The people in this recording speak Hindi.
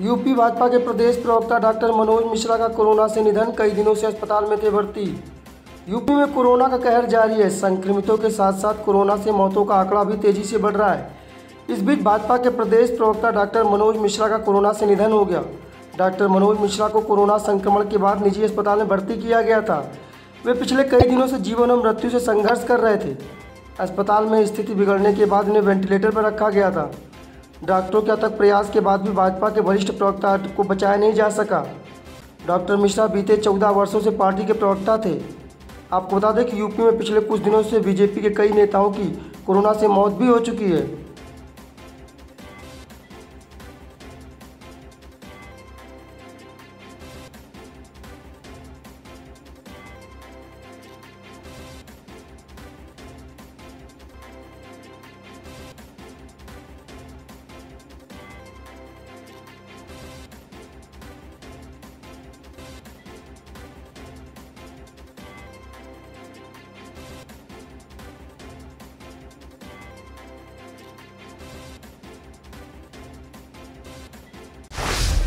यूपी भाजपा के प्रदेश प्रवक्ता डॉक्टर मनोज मिश्रा का कोरोना से निधन, कई दिनों से अस्पताल में थे भर्ती। यूपी में कोरोना का कहर जारी है। संक्रमितों के साथ साथ कोरोना से मौतों का आंकड़ा भी तेज़ी से बढ़ रहा है। इस बीच भाजपा के प्रदेश प्रवक्ता डॉक्टर मनोज मिश्रा का कोरोना से निधन हो गया। डॉक्टर मनोज मिश्रा को कोरोना संक्रमण के बाद निजी अस्पताल में भर्ती किया गया था। वे पिछले कई दिनों से जीवन और मृत्यु से संघर्ष कर रहे थे। अस्पताल में स्थिति बिगड़ने के बाद उन्हें वेंटिलेटर पर रखा गया था। डॉक्टरों के अथक प्रयास के बाद भी भाजपा के वरिष्ठ प्रवक्ता को बचाया नहीं जा सका। डॉक्टर मिश्रा बीते चौदह वर्षों से पार्टी के प्रवक्ता थे। आपको बता दें कि यूपी में पिछले कुछ दिनों से बीजेपी के कई नेताओं की कोरोना से मौत भी हो चुकी है।